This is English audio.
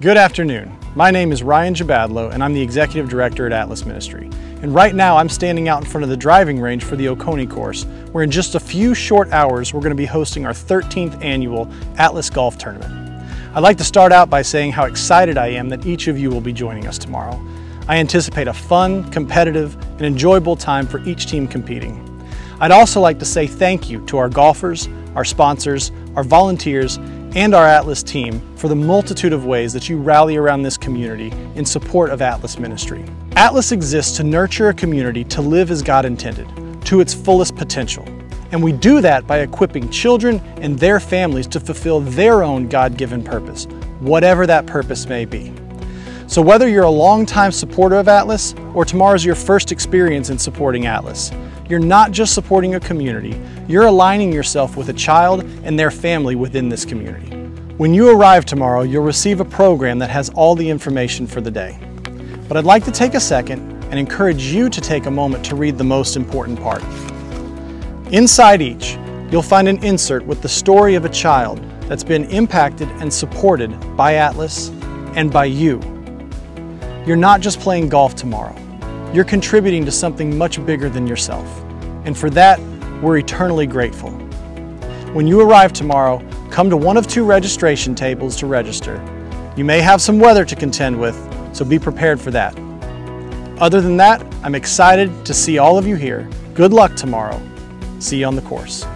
Good afternoon. My name is Ryan Jabadlo and I'm the Executive Director at Atlas Ministry. And right now I'm standing out in front of the driving range for the Oconee course, where in just a few short hours we're going to be hosting our 13th annual Atlas Golf Tournament. I'd like to start out by saying how excited I am that each of you will be joining us tomorrow. I anticipate a fun, competitive, and enjoyable time for each team competing. I'd also like to say thank you to our golfers, our sponsors, our volunteers, and our Atlas team for the multitude of ways that you rally around this community in support of Atlas Ministry. Atlas exists to nurture a community to live as God intended, to its fullest potential. And we do that by equipping children and their families to fulfill their own God-given purpose, whatever that purpose may be. So whether you're a longtime supporter of Atlas or tomorrow's your first experience in supporting Atlas, you're not just supporting a community, you're aligning yourself with a child and their family within this community. When you arrive tomorrow, you'll receive a program that has all the information for the day. But I'd like to take a second and encourage you to take a moment to read the most important part. Inside each, you'll find an insert with the story of a child that's been impacted and supported by Atlas and by you. You're not just playing golf tomorrow. You're contributing to something much bigger than yourself. And for that, we're eternally grateful. When you arrive tomorrow, come to one of two registration tables to register. You may have some weather to contend with, so be prepared for that. Other than that, I'm excited to see all of you here. Good luck tomorrow. See you on the course.